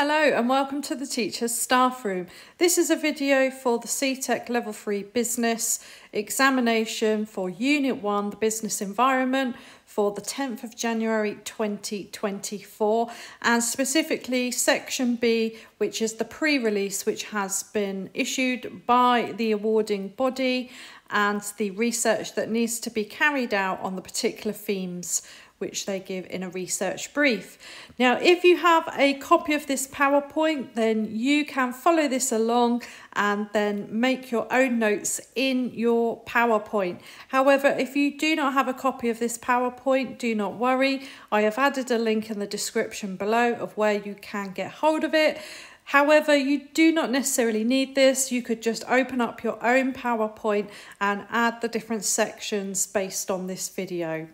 Hello and welcome to the Teacher's Staff Room. This is a video for the CTEC Level 3 Business examination for Unit 1, the Business Environment, for the 10th of January 2024 and specifically Section B, which is the pre-release which has been issued by the awarding body and the research that needs to be carried out on the particular themes which they give in a research brief. Now, if you have a copy of this PowerPoint, then you can follow this along and then make your own notes in your PowerPoint. However, if you do not have a copy of this PowerPoint, do not worry. I have added a link in the description below of where you can get hold of it. However, you do not necessarily need this. You could just open up your own PowerPoint and add the different sections based on this video.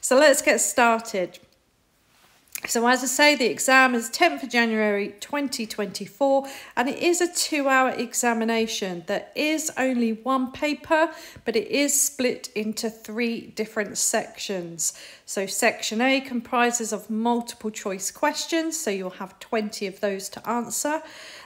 So let's get started. So as I say, the exam is 10th of January 2024 and it is a two hour examination. There is only one paper, but it is split into three different sections. So section A comprises of multiple choice questions, so you'll have 20 of those to answer.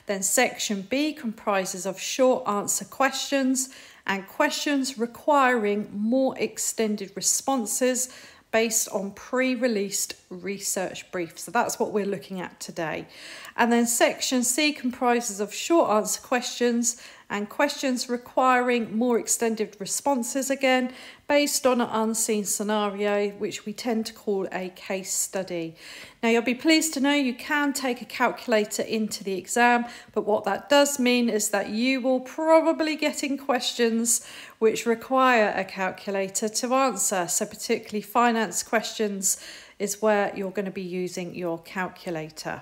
Then section B comprises of short answer questions and questions requiring more extended responses based on pre-released research briefs. So that's what we're looking at today. And then section C comprises of short answer questions and questions requiring more extended responses again based on an unseen scenario which we tend to call a case study. Now you'll be pleased to know you can take a calculator into the exam but what that does mean is that you will probably get in questions which require a calculator to answer so particularly finance questions is where you're going to be using your calculator.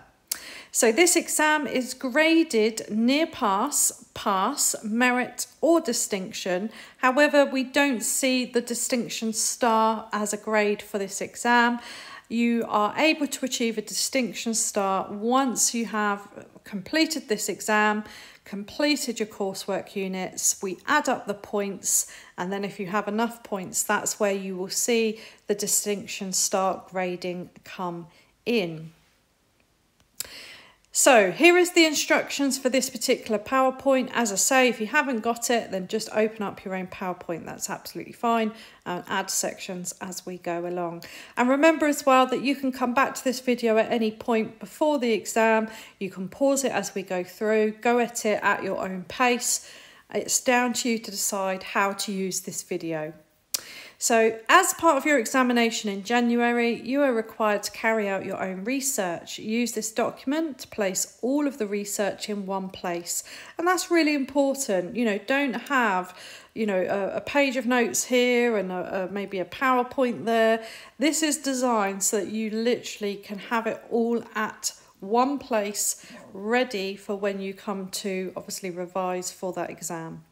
So this exam is graded near pass, pass, merit or distinction. However, we don't see the distinction star as a grade for this exam. You are able to achieve a distinction star once you have completed this exam, completed your coursework units, we add up the points, and then if you have enough points, that's where you will see the distinction star grading come in. So here is the instructions for this particular PowerPoint. As I say, if you haven't got it, then just open up your own PowerPoint. That's absolutely fine and add sections as we go along. And remember as well that you can come back to this video at any point before the exam. You can pause it as we go through, go at it at your own pace. It's down to you to decide how to use this video. So as part of your examination in January, you are required to carry out your own research. Use this document to place all of the research in one place. And that's really important. You know, don't have you know, a, a, page of notes here and a, a, maybe a PowerPoint there. This is designed so that you literally can have it all at one place ready for when you come to obviously revise for that exam.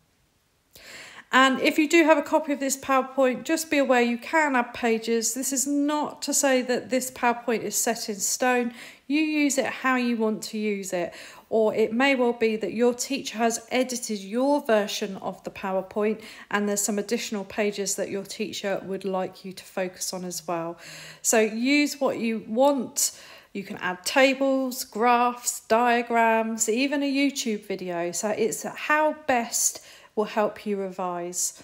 And if you do have a copy of this PowerPoint, just be aware you can add pages. This is not to say that this PowerPoint is set in stone. You use it how you want to use it. Or it may well be that your teacher has edited your version of the PowerPoint and there's some additional pages that your teacher would like you to focus on as well. So use what you want. You can add tables, graphs, diagrams, even a YouTube video. So it's how best will help you revise.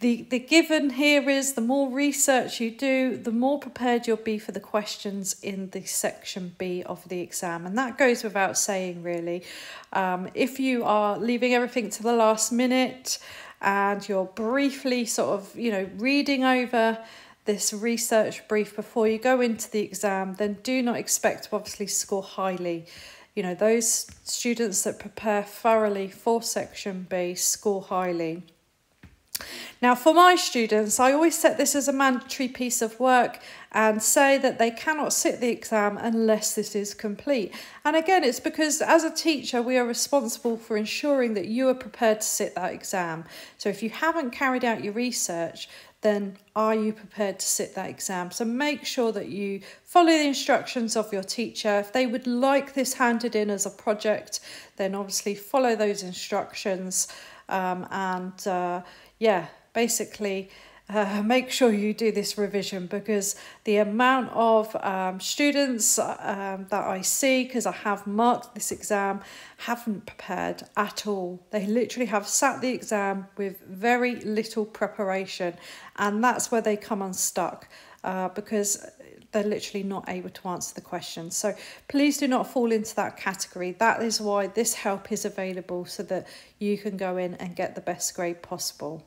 The, the given here is the more research you do, the more prepared you'll be for the questions in the section B of the exam. And that goes without saying, really. Um, if you are leaving everything to the last minute and you're briefly sort of, you know, reading over this research brief before you go into the exam, then do not expect to obviously score highly you know, those students that prepare thoroughly for Section B score highly. Now, for my students, I always set this as a mandatory piece of work and say that they cannot sit the exam unless this is complete. And again, it's because as a teacher, we are responsible for ensuring that you are prepared to sit that exam. So if you haven't carried out your research, then are you prepared to sit that exam? So make sure that you follow the instructions of your teacher. If they would like this handed in as a project, then obviously follow those instructions. Um, and uh, yeah, basically uh, make sure you do this revision because the amount of um, students um, that I see, because I have marked this exam, haven't prepared at all. They literally have sat the exam with very little preparation, and that's where they come unstuck uh, because they're literally not able to answer the questions. So please do not fall into that category. That is why this help is available so that you can go in and get the best grade possible.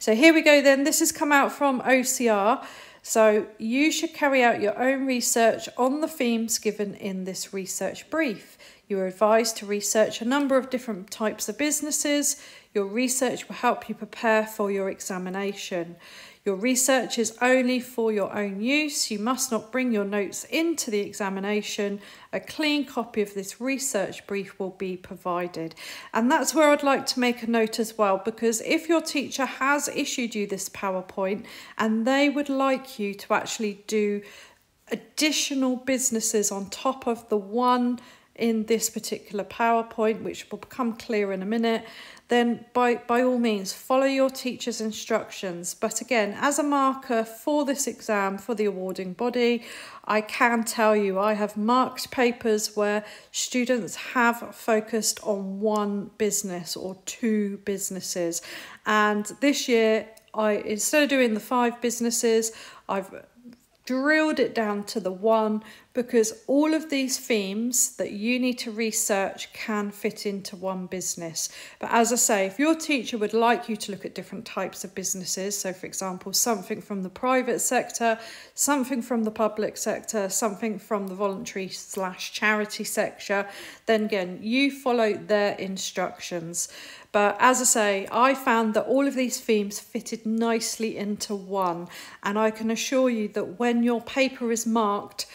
So here we go then. This has come out from OCR. So you should carry out your own research on the themes given in this research brief. You are advised to research a number of different types of businesses. Your research will help you prepare for your examination. Your research is only for your own use. You must not bring your notes into the examination. A clean copy of this research brief will be provided. And that's where I'd like to make a note as well, because if your teacher has issued you this PowerPoint and they would like you to actually do additional businesses on top of the one in this particular PowerPoint, which will become clear in a minute, then by, by all means follow your teacher's instructions. But again, as a marker for this exam for the awarding body, I can tell you I have marked papers where students have focused on one business or two businesses. And this year, I instead of doing the five businesses, I've drilled it down to the one because all of these themes that you need to research can fit into one business. But as I say, if your teacher would like you to look at different types of businesses, so for example, something from the private sector, something from the public sector, something from the voluntary slash charity sector, then again, you follow their instructions. But as I say, I found that all of these themes fitted nicely into one. And I can assure you that when your paper is marked,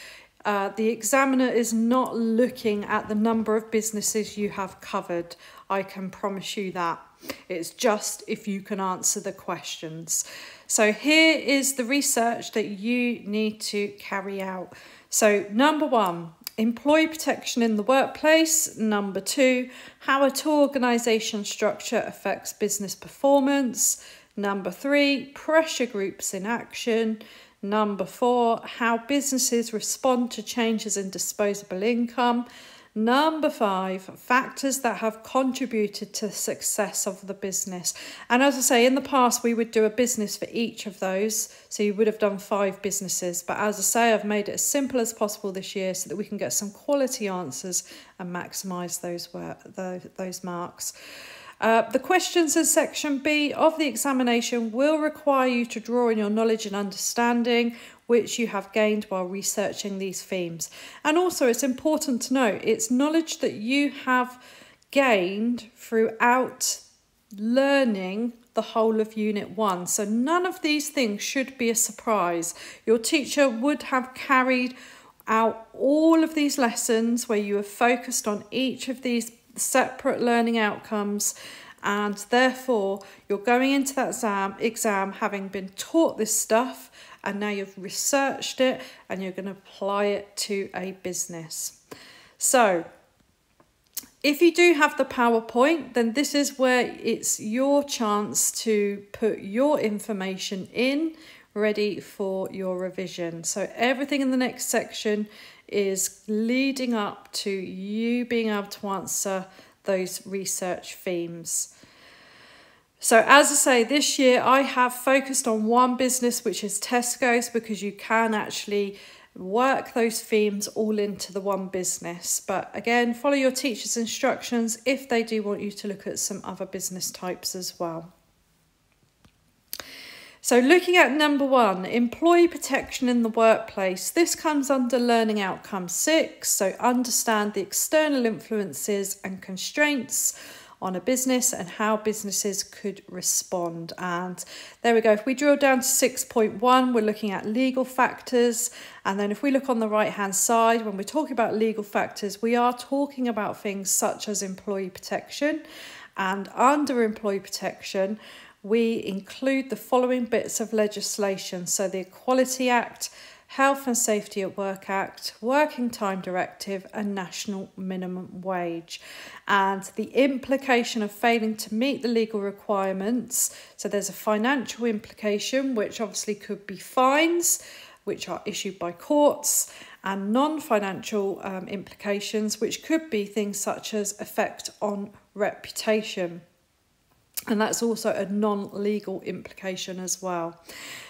uh, the examiner is not looking at the number of businesses you have covered. I can promise you that. It's just if you can answer the questions. So here is the research that you need to carry out. So number one, employee protection in the workplace. Number two, how a tall organisation structure affects business performance. Number three, pressure groups in action. Number four, how businesses respond to changes in disposable income. Number five, factors that have contributed to the success of the business. And as I say, in the past, we would do a business for each of those. So you would have done five businesses. But as I say, I've made it as simple as possible this year so that we can get some quality answers and maximise those, those, those marks. Uh, the questions in section B of the examination will require you to draw on your knowledge and understanding which you have gained while researching these themes. And also, it's important to note it's knowledge that you have gained throughout learning the whole of Unit 1. So, none of these things should be a surprise. Your teacher would have carried out all of these lessons where you have focused on each of these separate learning outcomes and therefore you're going into that exam, exam having been taught this stuff and now you've researched it and you're going to apply it to a business. So, if you do have the PowerPoint, then this is where it's your chance to put your information in ready for your revision. So everything in the next section is leading up to you being able to answer those research themes. So, as I say, this year I have focused on one business, which is Tesco's, because you can actually work those themes all into the one business. But again, follow your teacher's instructions if they do want you to look at some other business types as well. So, looking at number one, employee protection in the workplace. This comes under learning outcome six. So, understand the external influences and constraints on a business and how businesses could respond. And there we go. If we drill down to 6.1, we're looking at legal factors. And then if we look on the right hand side, when we're talking about legal factors, we are talking about things such as employee protection. And under employee protection, we include the following bits of legislation. So the Equality Act, Health and Safety at Work Act, Working Time Directive, and National Minimum Wage. And the implication of failing to meet the legal requirements so there's a financial implication, which obviously could be fines, which are issued by courts, and non financial um, implications, which could be things such as effect on reputation. And that's also a non legal implication as well.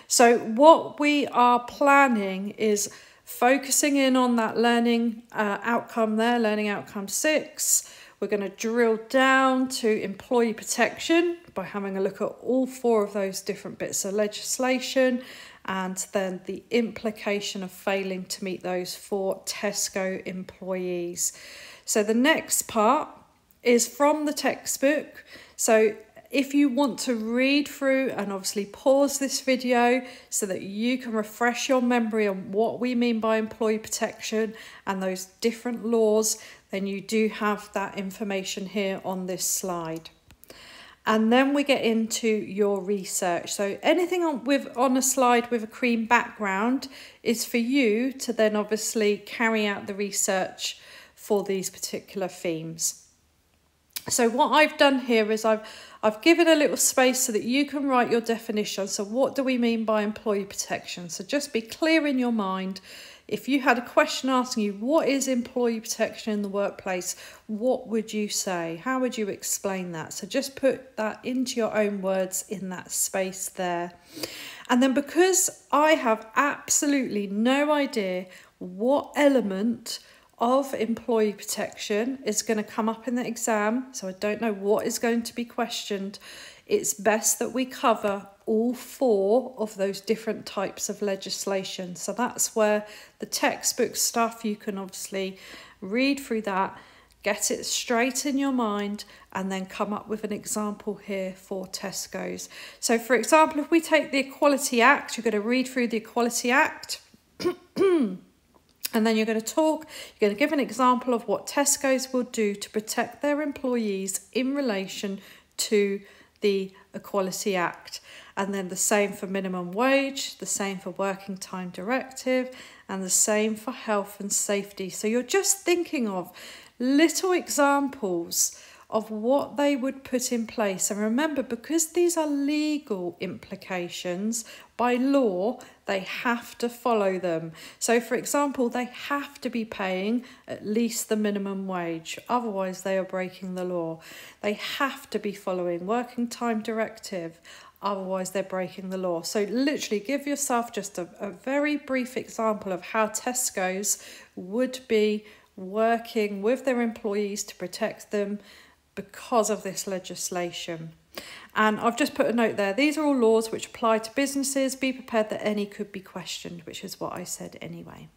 So, what we are planning is focusing in on that learning uh, outcome there, learning outcome six. We're going to drill down to employee protection by having a look at all four of those different bits of legislation and then the implication of failing to meet those for Tesco employees. So the next part is from the textbook. So if you want to read through and obviously pause this video so that you can refresh your memory on what we mean by employee protection and those different laws, then you do have that information here on this slide. And then we get into your research. So anything on with on a slide with a cream background is for you to then obviously carry out the research for these particular themes. So what I've done here is I've I've given a little space so that you can write your definition. So what do we mean by employee protection? So just be clear in your mind. If you had a question asking you, what is employee protection in the workplace? What would you say? How would you explain that? So just put that into your own words in that space there. And then because I have absolutely no idea what element of employee protection is going to come up in the exam, so I don't know what is going to be questioned. It's best that we cover all four of those different types of legislation. So that's where the textbook stuff, you can obviously read through that, get it straight in your mind, and then come up with an example here for Tesco's. So, for example, if we take the Equality Act, you're going to read through the Equality Act. And then you're going to talk, you're going to give an example of what Tesco's will do to protect their employees in relation to the Equality Act. And then the same for minimum wage, the same for working time directive, and the same for health and safety. So you're just thinking of little examples of what they would put in place. And remember, because these are legal implications, by law, they have to follow them. So, for example, they have to be paying at least the minimum wage, otherwise, they are breaking the law. They have to be following Working Time Directive, otherwise, they're breaking the law. So, literally, give yourself just a, a very brief example of how Tesco's would be working with their employees to protect them because of this legislation. And I've just put a note there. These are all laws which apply to businesses. Be prepared that any could be questioned, which is what I said anyway.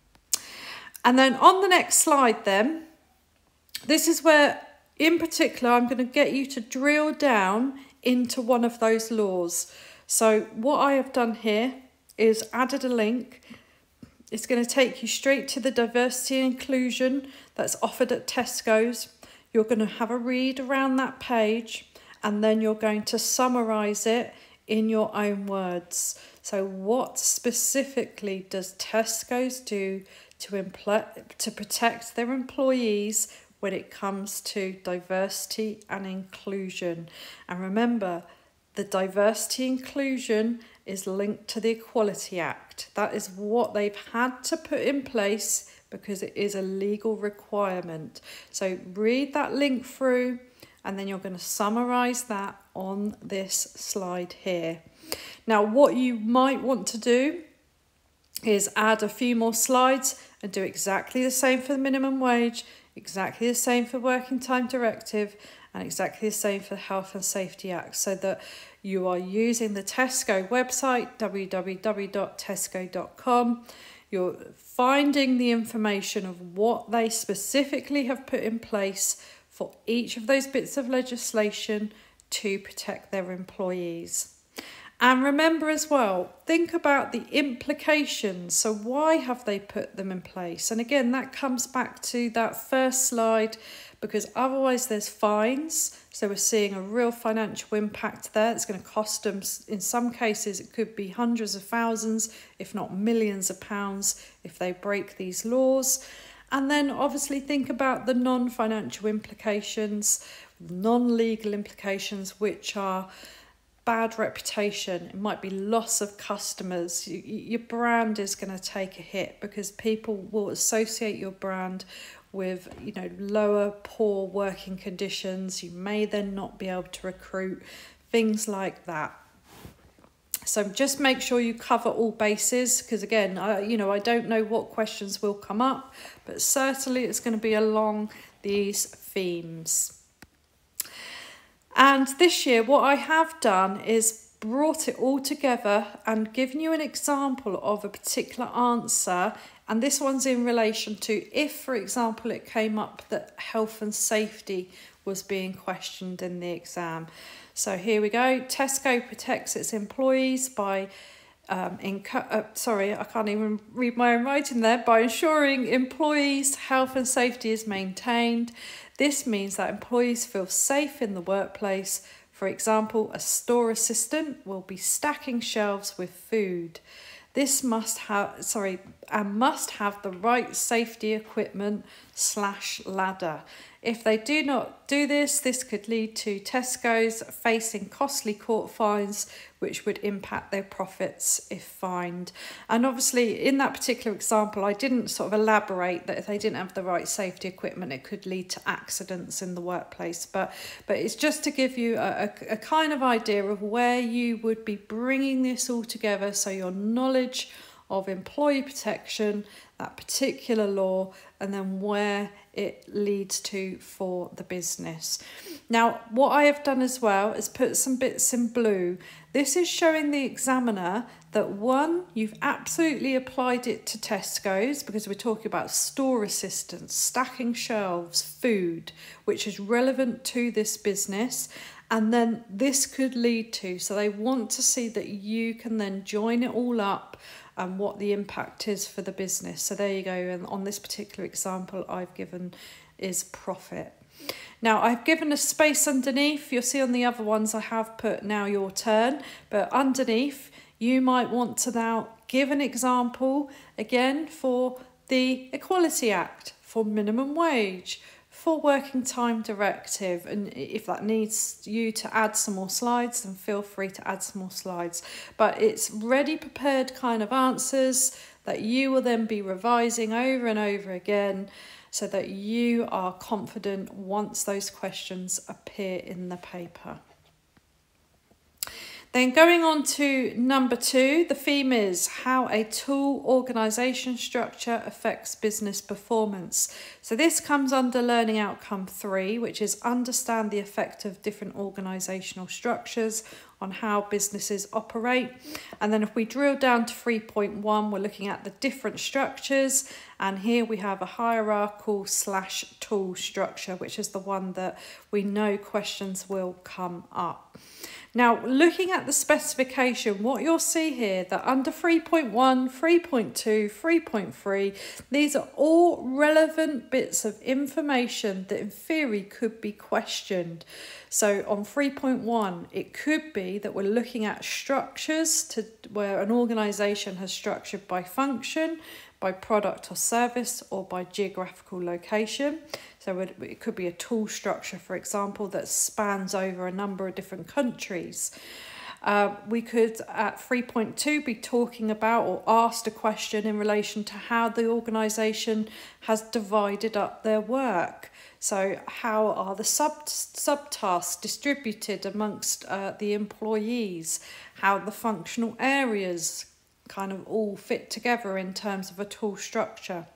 And then on the next slide then, this is where in particular I'm going to get you to drill down into one of those laws. So what I have done here is added a link. It's going to take you straight to the diversity and inclusion that's offered at Tesco's. You're going to have a read around that page and then you're going to summarize it in your own words. So, what specifically does Tesco's do to, to protect their employees when it comes to diversity and inclusion? And remember, the diversity inclusion is linked to the Equality Act. That is what they've had to put in place because it is a legal requirement. So read that link through and then you're going to summarize that on this slide here. Now what you might want to do is add a few more slides and do exactly the same for the minimum wage, exactly the same for working time directive and exactly the same for the Health and Safety Act so that you are using the Tesco website www.tesco.com you're finding the information of what they specifically have put in place for each of those bits of legislation to protect their employees. And remember as well, think about the implications. So, why have they put them in place? And again, that comes back to that first slide because otherwise there's fines. So, we're seeing a real financial impact there. It's going to cost them, in some cases, it could be hundreds of thousands, if not millions of pounds, if they break these laws. And then obviously think about the non financial implications, non legal implications, which are bad reputation, it might be loss of customers. Your brand is going to take a hit because people will associate your brand with you know lower poor working conditions. You may then not be able to recruit things like that. So just make sure you cover all bases because again I, you know i don't know what questions will come up but certainly it's going to be along these themes and this year, what I have done is brought it all together and given you an example of a particular answer. And this one's in relation to if, for example, it came up that health and safety was being questioned in the exam. So here we go. Tesco protects its employees by um, uh, sorry, I can't even read my own writing there, by ensuring employees' health and safety is maintained. This means that employees feel safe in the workplace. For example, a store assistant will be stacking shelves with food. This must have sorry and must have the right safety equipment slash ladder. If they do not do this, this could lead to Tesco's facing costly court fines, which would impact their profits if fined. And obviously, in that particular example, I didn't sort of elaborate that if they didn't have the right safety equipment, it could lead to accidents in the workplace. But but it's just to give you a, a, a kind of idea of where you would be bringing this all together, so your knowledge of employee protection, that particular law, and then where it leads to for the business. Now, what I have done as well is put some bits in blue. This is showing the examiner that one, you've absolutely applied it to Tesco's because we're talking about store assistants, stacking shelves, food, which is relevant to this business. And then this could lead to, so they want to see that you can then join it all up and what the impact is for the business. So there you go. And on this particular example, I've given is profit. Now I've given a space underneath. You'll see on the other ones I have put now your turn, but underneath you might want to now give an example again for the Equality Act, for minimum wage, working time directive and if that needs you to add some more slides then feel free to add some more slides but it's ready prepared kind of answers that you will then be revising over and over again so that you are confident once those questions appear in the paper. Then going on to number two, the theme is how a tall organisation structure affects business performance. So this comes under learning outcome three, which is understand the effect of different organisational structures on how businesses operate. And then if we drill down to 3.1, we're looking at the different structures. And here we have a hierarchical slash tall structure, which is the one that we know questions will come up. Now, looking at the specification, what you'll see here that under 3.1, 3.2, 3.3, these are all relevant bits of information that in theory could be questioned. So on 3.1, it could be that we're looking at structures to where an organisation has structured by function, by product or service, or by geographical location. So it could be a tall structure, for example, that spans over a number of different countries. Uh, we could at 3.2 be talking about or asked a question in relation to how the organisation has divided up their work. So how are the sub subtasks distributed amongst uh, the employees? How the functional areas kind of all fit together in terms of a tall structure.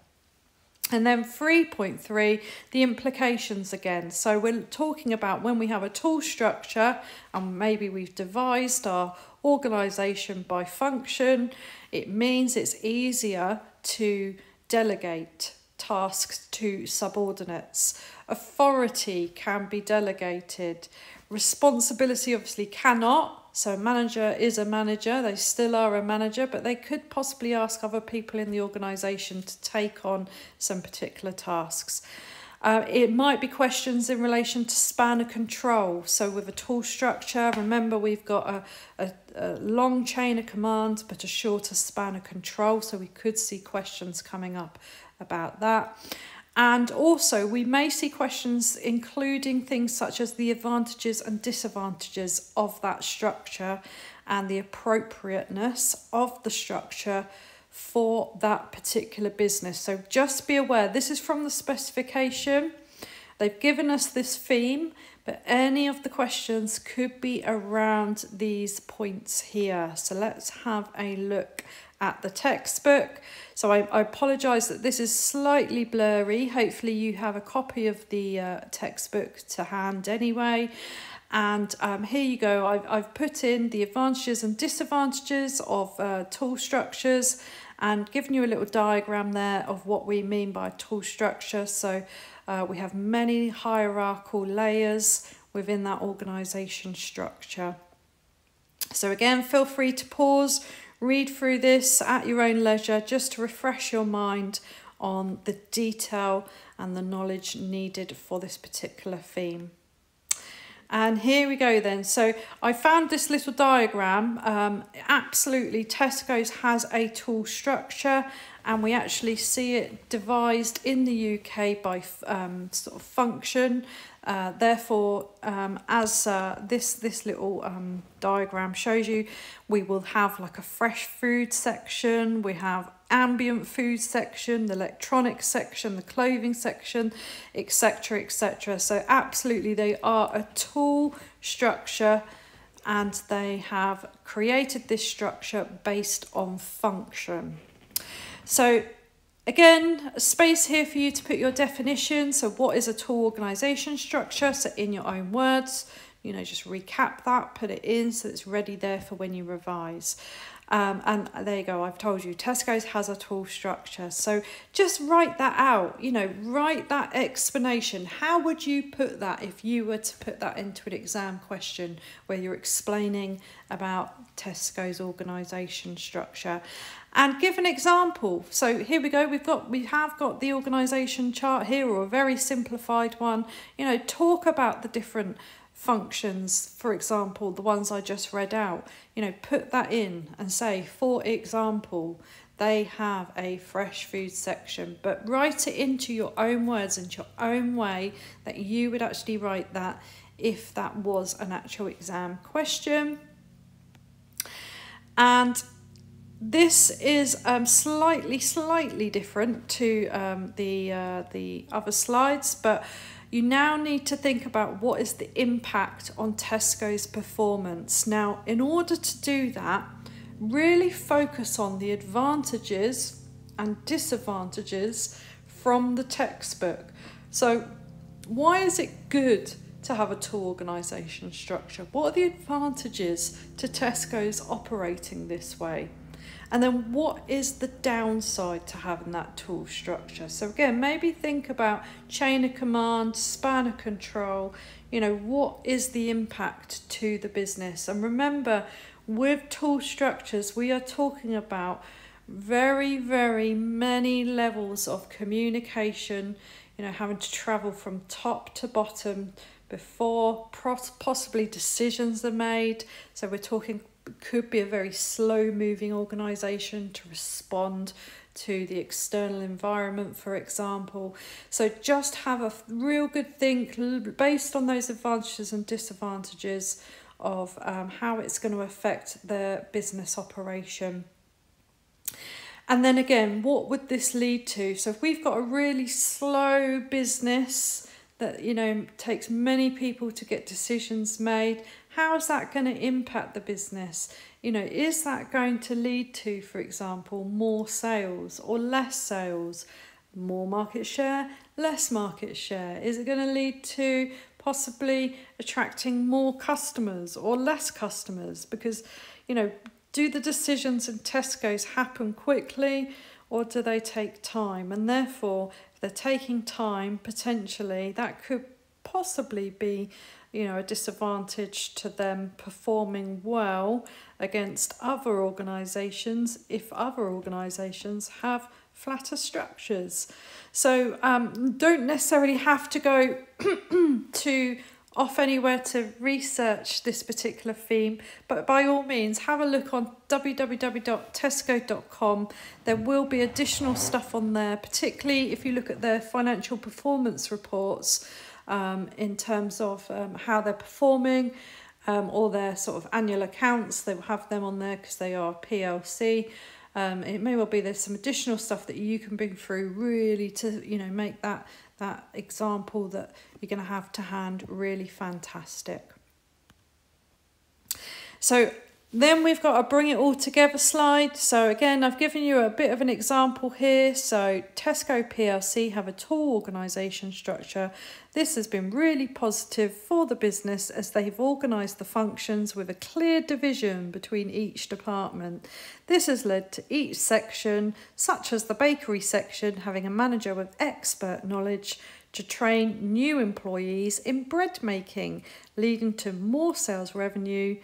And then 3.3, the implications again. So we're talking about when we have a tall structure and maybe we've devised our organisation by function, it means it's easier to delegate tasks to subordinates. Authority can be delegated. Responsibility obviously cannot, So, a manager is a manager, they still are a manager, but they could possibly ask other people in the organisation to take on some particular tasks. Uh, it might be questions in relation to span of control. So with a tall structure, remember we've got a, a, a long chain of command, but a shorter span of control. So we could see questions coming up about that. And also, we may see questions including things such as the advantages and disadvantages of that structure and the appropriateness of the structure for that particular business. So just be aware, this is from the specification. They've given us this theme, but any of the questions could be around these points here. So let's have a look at the textbook. So I, I apologise that this is slightly blurry. Hopefully you have a copy of the uh, textbook to hand anyway. And um, here you go, I've, I've put in the advantages and disadvantages of uh, tall structures and given you a little diagram there of what we mean by tall structure. So uh, we have many hierarchical layers within that organisation structure. So again, feel free to pause, read through this at your own leisure just to refresh your mind on the detail and the knowledge needed for this particular theme. And here we go then. So I found this little diagram. Um, absolutely, Tesco's has a tall structure and we actually see it devised in the UK by um, sort of function. Uh, therefore, um, as uh, this, this little um, diagram shows you, we will have like a fresh food section, we have ambient food section, the electronic section, the clothing section, etc. etc. So absolutely they are a tall structure and they have created this structure based on function. So again, a space here for you to put your definition. So what is a tall organisation structure? So in your own words, you know, just recap that, put it in so it's ready there for when you revise. Um, and there you go, I've told you, Tesco's has a tall structure. So just write that out, you know, write that explanation. How would you put that if you were to put that into an exam question where you're explaining about Tesco's organisation structure? And give an example. So here we go, we've got we have got the organisation chart here or a very simplified one. You know, talk about the different functions, for example, the ones I just read out, you know, put that in and say, for example, they have a fresh food section, but write it into your own words and your own way that you would actually write that if that was an actual exam question. And this is um, slightly, slightly different to um, the, uh, the other slides, but you now need to think about what is the impact on Tesco's performance. Now, in order to do that, really focus on the advantages and disadvantages from the textbook. So, why is it good to have a tall organisation structure? What are the advantages to Tesco's operating this way? And then what is the downside to having that tall structure? So again, maybe think about chain of command, span of control, you know, what is the impact to the business? And remember, with tall structures, we are talking about very, very many levels of communication, you know, having to travel from top to bottom before possibly decisions are made. So we're talking could be a very slow moving organization to respond to the external environment, for example. So just have a real good think based on those advantages and disadvantages of um, how it's going to affect their business operation. And then again, what would this lead to? So if we've got a really slow business that, you know, takes many people to get decisions made, how is that going to impact the business? You know, is that going to lead to, for example, more sales or less sales? More market share, less market share? Is it going to lead to possibly attracting more customers or less customers? Because, you know, do the decisions in Tesco's happen quickly or do they take time? And therefore, if they're taking time, potentially that could possibly be you know, a disadvantage to them performing well against other organisations if other organisations have flatter structures. So um, don't necessarily have to go to off anywhere to research this particular theme, but by all means, have a look on www.tesco.com. There will be additional stuff on there, particularly if you look at their financial performance reports um, in terms of um, how they're performing. Um, or their sort of annual accounts, they will have them on there because they are PLC. Um, it may well be there's some additional stuff that you can bring through really to you know make that that example that you're going to have to hand really fantastic. So then we've got a bring it all together slide. So again, I've given you a bit of an example here. So Tesco PLC have a tall organisation structure. This has been really positive for the business as they've organised the functions with a clear division between each department. This has led to each section, such as the bakery section, having a manager with expert knowledge to train new employees in bread making, leading to more sales revenue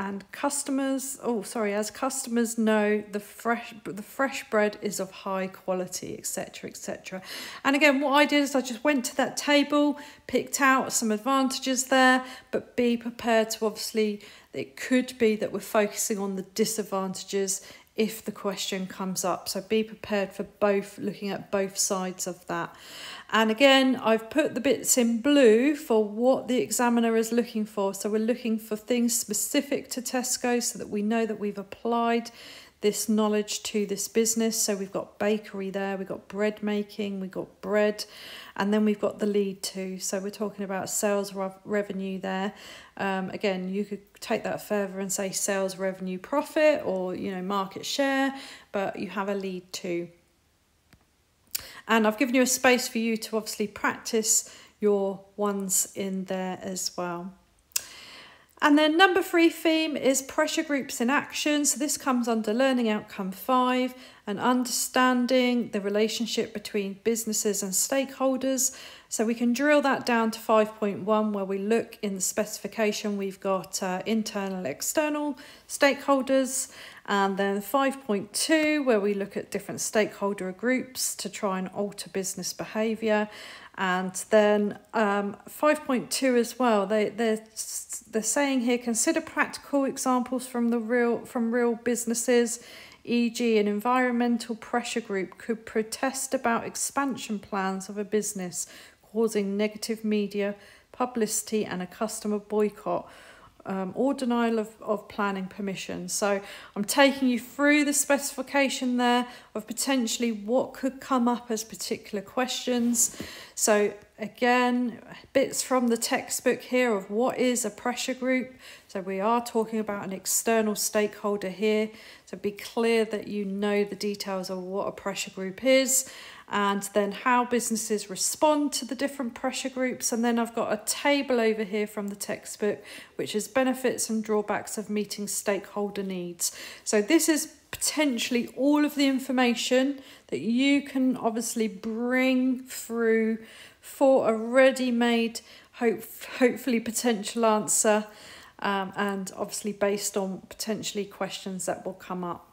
and customers oh sorry as customers know the fresh the fresh bread is of high quality etc etc and again what i did is i just went to that table picked out some advantages there but be prepared to obviously it could be that we're focusing on the disadvantages if the question comes up. So be prepared for both, looking at both sides of that. And again, I've put the bits in blue for what the examiner is looking for. So we're looking for things specific to Tesco so that we know that we've applied this knowledge to this business. So we've got bakery there, we've got bread making, we've got bread, and then we've got the lead too. So we're talking about sales revenue there. Um, again, you could take that further and say sales revenue profit or you know market share, but you have a lead too. And I've given you a space for you to obviously practice your ones in there as well. And then number three theme is pressure groups in action. So this comes under learning outcome five and understanding the relationship between businesses and stakeholders. So we can drill that down to 5.1 where we look in the specification, we've got uh, internal, external stakeholders, and then 5.2 where we look at different stakeholder groups to try and alter business behaviour. And then um, 5.2 as well, they, they're, they're saying here, consider practical examples from the real from real businesses, e.g. an environmental pressure group could protest about expansion plans of a business, causing negative media, publicity and a customer boycott um, or denial of, of planning permission. So I'm taking you through the specification there of potentially what could come up as particular questions. So again, bits from the textbook here of what is a pressure group. So we are talking about an external stakeholder here. So be clear that you know the details of what a pressure group is and then how businesses respond to the different pressure groups. And then I've got a table over here from the textbook, which is benefits and drawbacks of meeting stakeholder needs. So this is potentially all of the information that you can obviously bring through for a ready-made, hope, hopefully potential answer, um, and obviously based on potentially questions that will come up.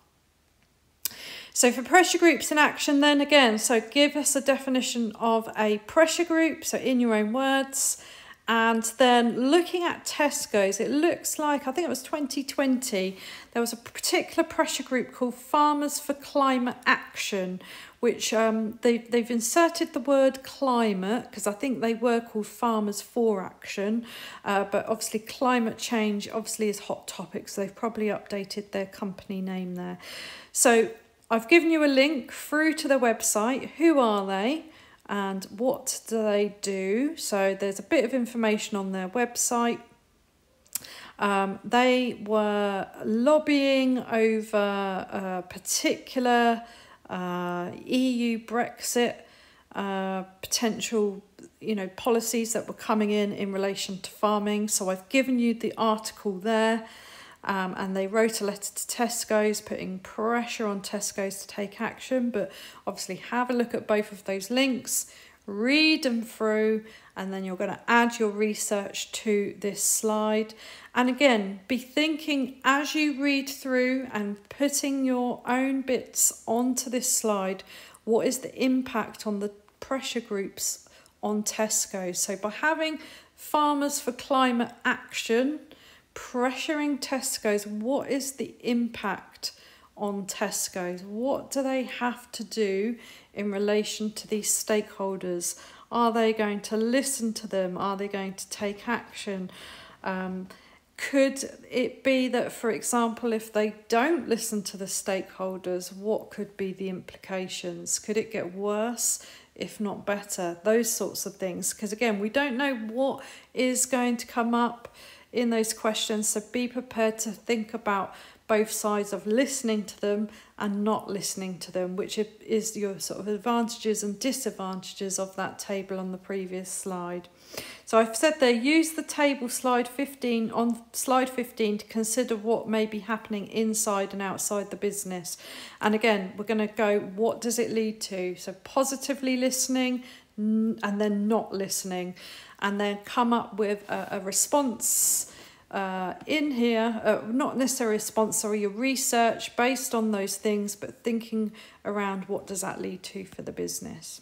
So for pressure groups in action then again, so give us a definition of a pressure group, so in your own words, and then looking at Tesco's, it looks like, I think it was 2020, there was a particular pressure group called Farmers for Climate Action, which um, they, they've inserted the word climate, because I think they were called Farmers for Action, uh, but obviously climate change obviously is hot topic, so they've probably updated their company name there. So I've given you a link through to their website. Who are they? And what do they do? So there's a bit of information on their website. Um, they were lobbying over a particular uh, EU Brexit uh, potential you know policies that were coming in in relation to farming. So I've given you the article there. Um, and they wrote a letter to Tesco's, putting pressure on Tesco's to take action. But obviously, have a look at both of those links, read them through, and then you're going to add your research to this slide. And again, be thinking as you read through and putting your own bits onto this slide, what is the impact on the pressure groups on Tesco? So by having Farmers for Climate Action pressuring Tesco's, what is the impact on Tesco's? What do they have to do in relation to these stakeholders? Are they going to listen to them? Are they going to take action? Um, could it be that, for example, if they don't listen to the stakeholders, what could be the implications? Could it get worse, if not better? Those sorts of things. Because again, we don't know what is going to come up in those questions. So be prepared to think about both sides of listening to them and not listening to them, which is your sort of advantages and disadvantages of that table on the previous slide. So I've said there, use the table slide 15 on slide 15 to consider what may be happening inside and outside the business. And again, we're going to go, what does it lead to? So positively listening and then not listening and then come up with a, a response uh, in here, uh, not necessarily a response, sorry, your research based on those things, but thinking around what does that lead to for the business.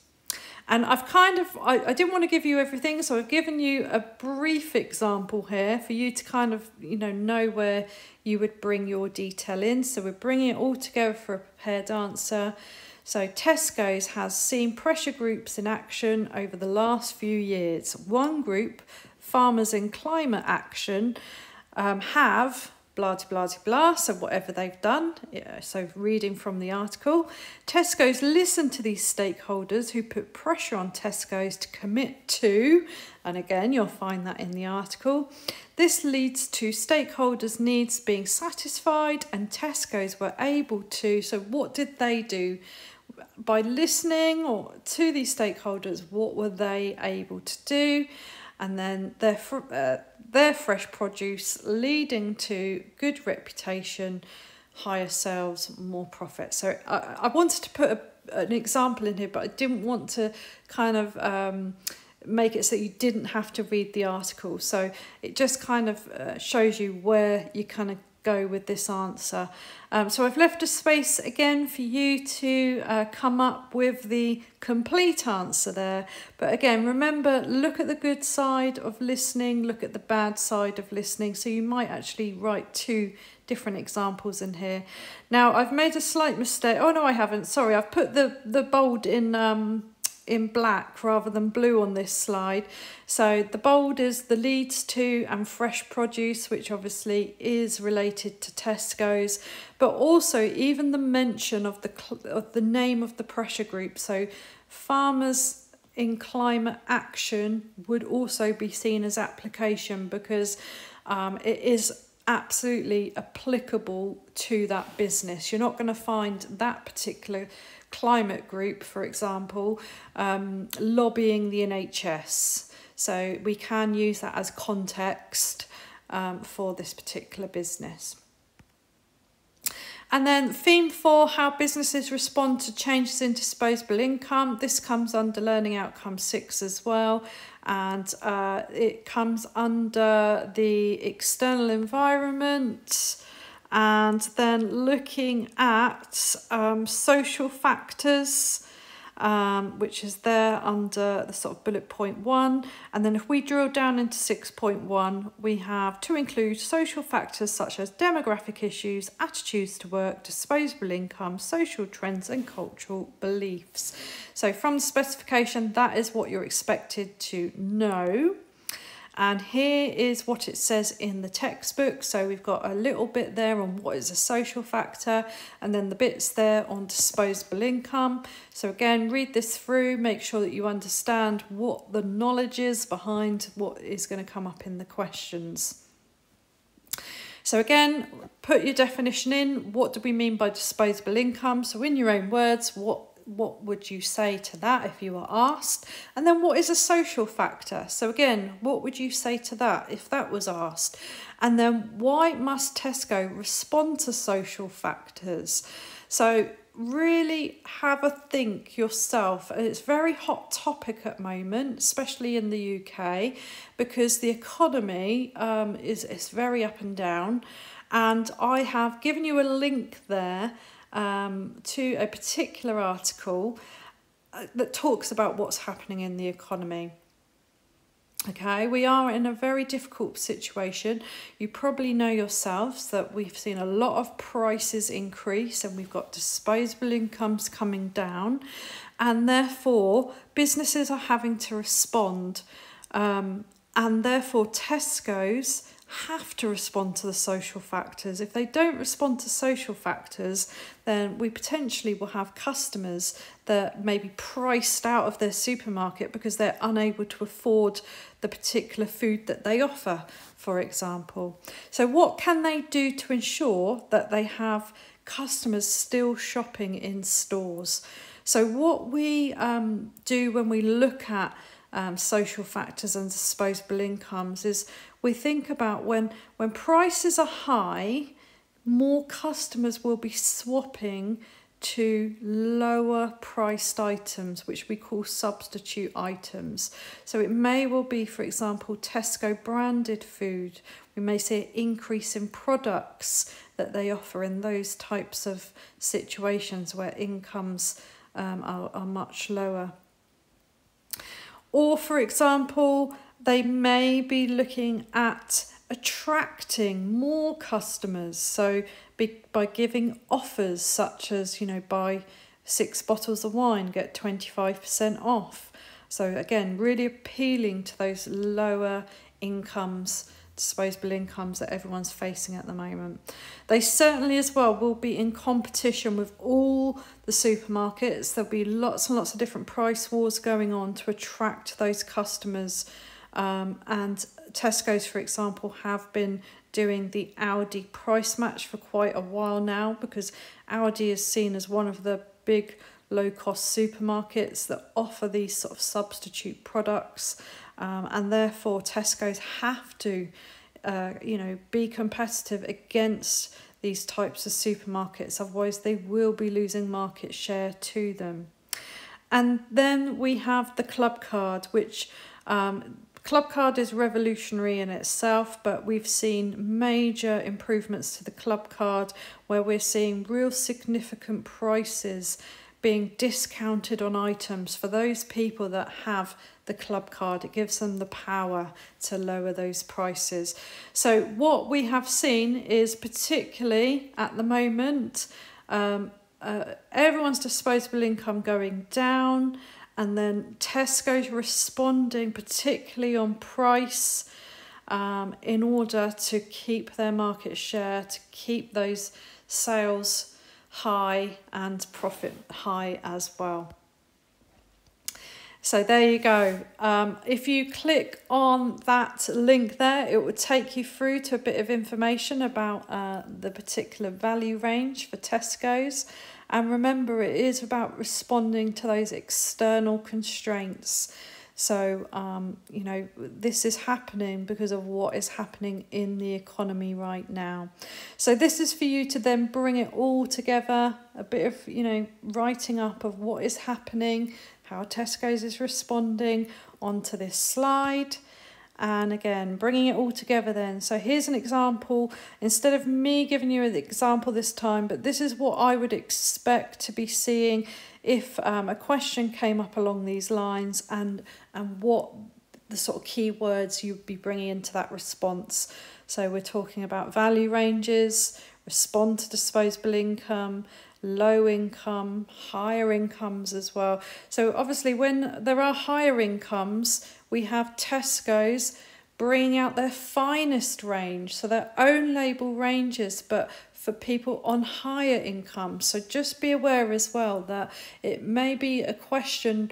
And I've kind of, I, I didn't want to give you everything, so I've given you a brief example here for you to kind of, you know, know where you would bring your detail in. So we're bringing it all together for a prepared answer. So Tesco's has seen pressure groups in action over the last few years. One group, Farmers in Climate Action, um, have blah blah blah so whatever they've done yeah, so reading from the article tesco's listened to these stakeholders who put pressure on tesco's to commit to and again you'll find that in the article this leads to stakeholders needs being satisfied and tesco's were able to so what did they do by listening or to these stakeholders, what were they able to do? And then their, uh, their fresh produce leading to good reputation, higher sales, more profit. So I, I wanted to put a, an example in here, but I didn't want to kind of um, make it so you didn't have to read the article. So it just kind of uh, shows you where you kind of go with this answer. Um, so I've left a space again for you to uh, come up with the complete answer there. But again, remember, look at the good side of listening, look at the bad side of listening. So you might actually write two different examples in here. Now, I've made a slight mistake. Oh, no, I haven't. Sorry, I've put the, the bold in... Um, in black rather than blue on this slide. So the bold is the leads to and fresh produce, which obviously is related to Tesco's, but also even the mention of the, of the name of the pressure group. So farmers in climate action would also be seen as application because um, it is absolutely applicable to that business. You're not going to find that particular climate group, for example, um, lobbying the NHS. So we can use that as context um, for this particular business. And then theme four, how businesses respond to changes in disposable income. This comes under learning outcome six as well. And uh, it comes under the external environment, and then looking at um, social factors, um, which is there under the sort of bullet point one. And then if we drill down into 6.1, we have to include social factors such as demographic issues, attitudes to work, disposable income, social trends and cultural beliefs. So from the specification, that is what you're expected to know. And here is what it says in the textbook. So we've got a little bit there on what is a social factor and then the bits there on disposable income. So again, read this through, make sure that you understand what the knowledge is behind what is going to come up in the questions. So again, put your definition in. What do we mean by disposable income? So in your own words, what what would you say to that if you were asked? And then what is a social factor? So again, what would you say to that if that was asked? And then why must Tesco respond to social factors? So really have a think yourself. It's a very hot topic at moment, especially in the UK, because the economy um, is, is very up and down. And I have given you a link there um, to a particular article uh, that talks about what's happening in the economy. Okay, we are in a very difficult situation. You probably know yourselves that we've seen a lot of prices increase and we've got disposable incomes coming down, and therefore businesses are having to respond. Um, and therefore, Tesco's have to respond to the social factors. If they don't respond to social factors, then we potentially will have customers that may be priced out of their supermarket because they're unable to afford the particular food that they offer, for example. So, what can they do to ensure that they have customers still shopping in stores? So, what we um, do when we look at um, social factors and disposable incomes is we think about when when prices are high, more customers will be swapping to lower priced items, which we call substitute items. So it may well be, for example, Tesco branded food. We may see an increase in products that they offer in those types of situations where incomes um, are, are much lower. Or, for example, they may be looking at attracting more customers. So, be, by giving offers such as, you know, buy six bottles of wine, get 25% off. So, again, really appealing to those lower incomes disposable incomes that everyone's facing at the moment. They certainly as well will be in competition with all the supermarkets. There'll be lots and lots of different price wars going on to attract those customers. Um, and Tesco's, for example, have been doing the Aldi price match for quite a while now because Aldi is seen as one of the big low cost supermarkets that offer these sort of substitute products. Um, and therefore Tesco's have to uh, you know be competitive against these types of supermarkets. Otherwise they will be losing market share to them. And then we have the club card which um, Club card is revolutionary in itself, but we've seen major improvements to the club card where we're seeing real significant prices being discounted on items for those people that have the club card. It gives them the power to lower those prices. So, what we have seen is particularly at the moment, um, uh, everyone's disposable income going down, and then Tesco's responding, particularly on price. Um, in order to keep their market share, to keep those sales high and profit high as well. So there you go. Um, if you click on that link there, it will take you through to a bit of information about uh, the particular value range for Tesco's. And remember, it is about responding to those external constraints. So, um, you know, this is happening because of what is happening in the economy right now. So, this is for you to then bring it all together, a bit of, you know, writing up of what is happening, how Tesco's is responding onto this slide and again bringing it all together then. So here's an example. Instead of me giving you an example this time but this is what I would expect to be seeing if um, a question came up along these lines and and what the sort of keywords you'd be bringing into that response. So we're talking about value ranges respond to disposable income low income, higher incomes as well. So obviously when there are higher incomes, we have Tesco's bringing out their finest range, so their own label ranges, but for people on higher income. So just be aware as well that it may be a question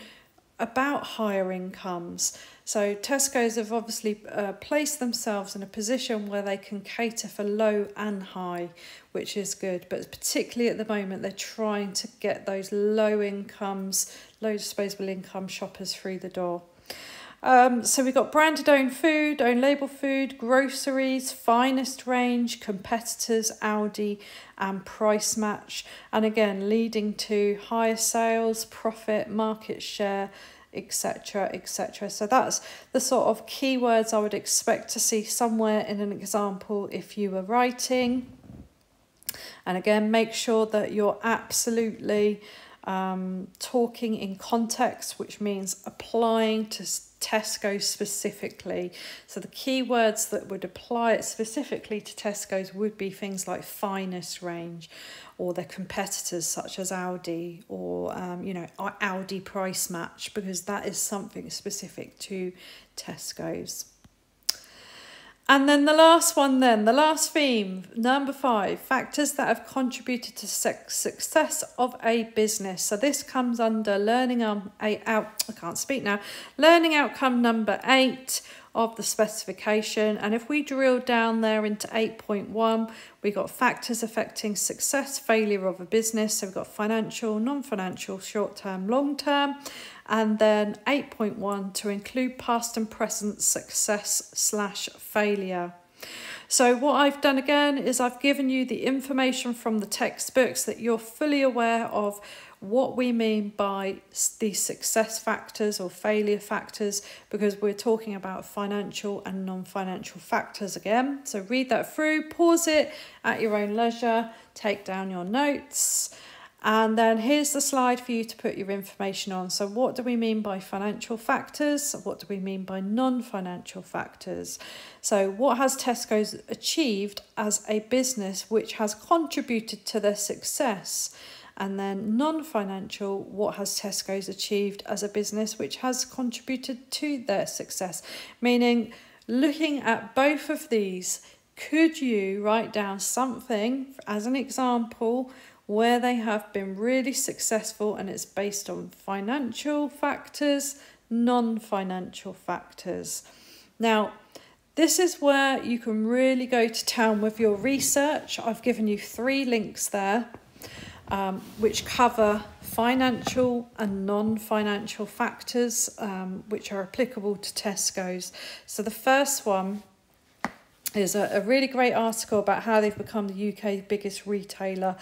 about higher incomes. So Tesco's have obviously uh, placed themselves in a position where they can cater for low and high, which is good. But particularly at the moment, they're trying to get those low incomes, low disposable income shoppers through the door. Um, so we've got branded own food, own label food, groceries, finest range, competitors, Aldi, and price match. And again, leading to higher sales, profit, market share, etc etc. So that's the sort of keywords i would expect to see somewhere in an example if you were writing. And again make sure that you're absolutely um, talking in context, which means applying to Tesco specifically. So the keywords that would apply it specifically to Tesco's would be things like finest range or their competitors such as Aldi or um, you know Aldi price match because that is something specific to Tesco's. And then the last one, then, the last theme, number five, factors that have contributed to success of a business. So this comes under learning um, a out. I can't speak now. Learning outcome number eight of the specification. And if we drill down there into 8.1, we got factors affecting success, failure of a business. So we've got financial, non-financial, short-term, long-term and then 8.1 to include past and present success slash failure. So what I've done again is I've given you the information from the textbooks that you're fully aware of what we mean by the success factors or failure factors because we're talking about financial and non-financial factors again. So read that through, pause it at your own leisure, take down your notes. And then here's the slide for you to put your information on. So what do we mean by financial factors? What do we mean by non-financial factors? So what has Tesco's achieved as a business which has contributed to their success? And then non-financial, what has Tesco's achieved as a business which has contributed to their success? Meaning looking at both of these, could you write down something as an example where they have been really successful and it's based on financial factors, non financial factors. Now, this is where you can really go to town with your research. I've given you three links there um, which cover financial and non financial factors um, which are applicable to Tesco's. So, the first one is a, a really great article about how they've become the UK biggest retailer.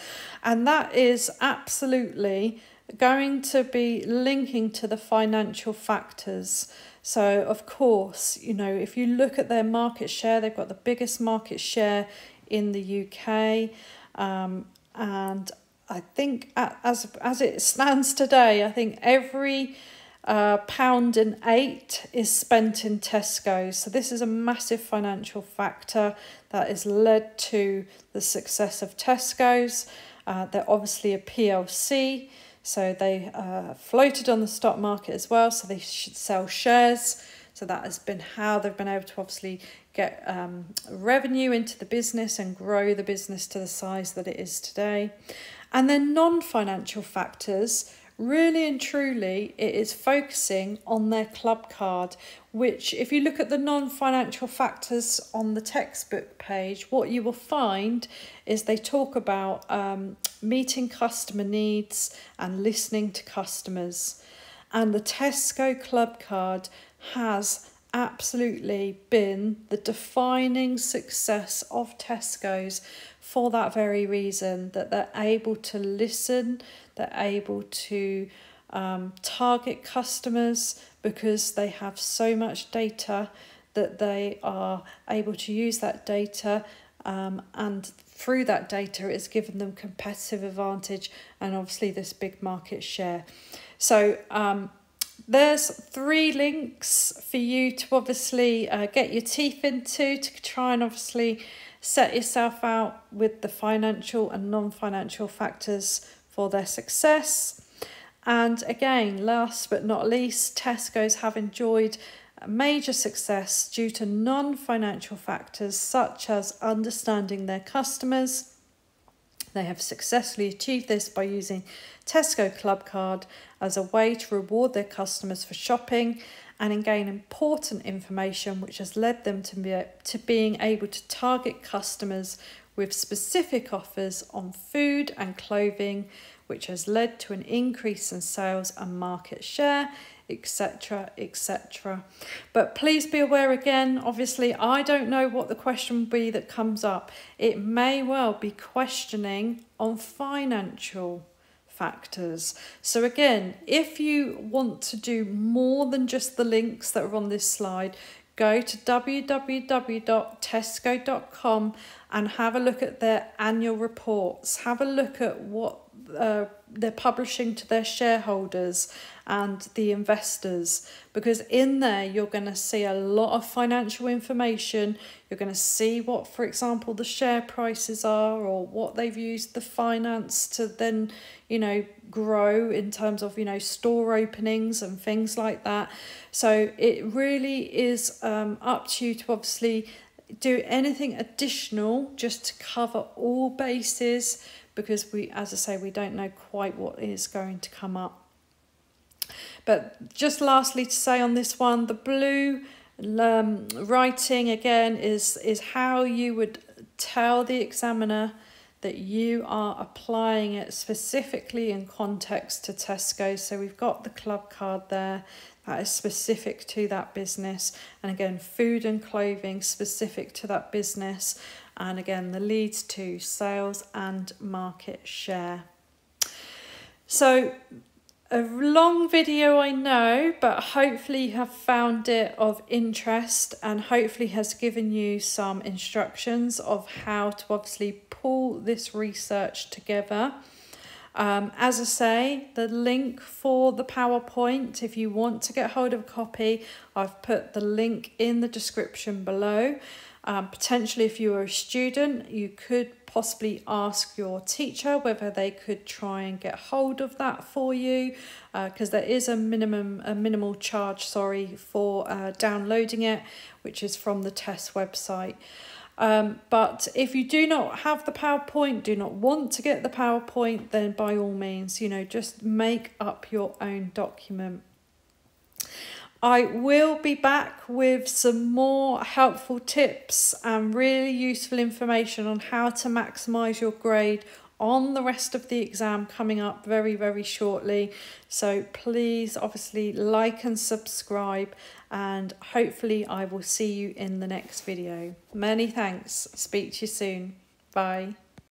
And that is absolutely going to be linking to the financial factors. So, of course, you know, if you look at their market share, they've got the biggest market share in the UK. Um, and I think as, as it stands today, I think every pound and eight is spent in Tesco. So this is a massive financial factor that has led to the success of Tesco's. Uh, they're obviously a PLC, so they uh, floated on the stock market as well, so they should sell shares. So that has been how they've been able to obviously get um, revenue into the business and grow the business to the size that it is today. And then non financial factors really and truly it is focusing on their club card which if you look at the non-financial factors on the textbook page what you will find is they talk about um, meeting customer needs and listening to customers. And the tesco club card has absolutely been the defining success of tesco's for that very reason that they're able to listen they're able to um, target customers because they have so much data that they are able to use that data um, and through that data it's given them competitive advantage and obviously this big market share. So um, there's three links for you to obviously uh, get your teeth into to try and obviously set yourself out with the financial and non-financial factors for their success. And again, last but not least, Tesco's have enjoyed major success due to non financial factors such as understanding their customers. They have successfully achieved this by using Tesco Club Card as a way to reward their customers for shopping and gain important information which has led them to, be, to being able to target customers with specific offers on food and clothing, which has led to an increase in sales and market share. etc etc but please be aware again obviously i don't know what the question will be that comes up it may well be questioning on financial factors so again if you want to do more than just the links that are on this slide go to www.tesco.com and have a look at their annual reports. Have a look at what uh, they're publishing to their shareholders and the investors. Because in there you're going to see a lot of financial information. You're going to see what for example the share prices are or what they've used the finance to then you know grow in terms of you know store openings and things like that. So it really is um, up to you to obviously do anything additional just to cover all bases because we, as I say, we don't know quite what is going to come up. But just lastly to say on this one, the blue um, writing again is, is how you would tell the examiner that you are applying it specifically in context to Tesco. So we've got the club card there that is specific to that business. And again, food and clothing specific to that business and again the leads to sales and market share. So a long video I know but hopefully you have found it of interest and hopefully has given you some instructions of how to obviously pull this research together. Um, as I say, the link for the PowerPoint, if you want to get hold of a copy, I've put the link in the description below. Um, potentially, if you were a student, you could possibly ask your teacher whether they could try and get hold of that for you, because uh, there is a minimum, a minimal charge, sorry, for uh, downloading it, which is from the TES website. Um, but if you do not have the PowerPoint, do not want to get the PowerPoint, then by all means, you know, just make up your own document. I will be back with some more helpful tips and really useful information on how to maximise your grade on the rest of the exam coming up very, very shortly. So please obviously like and subscribe and hopefully I will see you in the next video. Many thanks. Speak to you soon. Bye.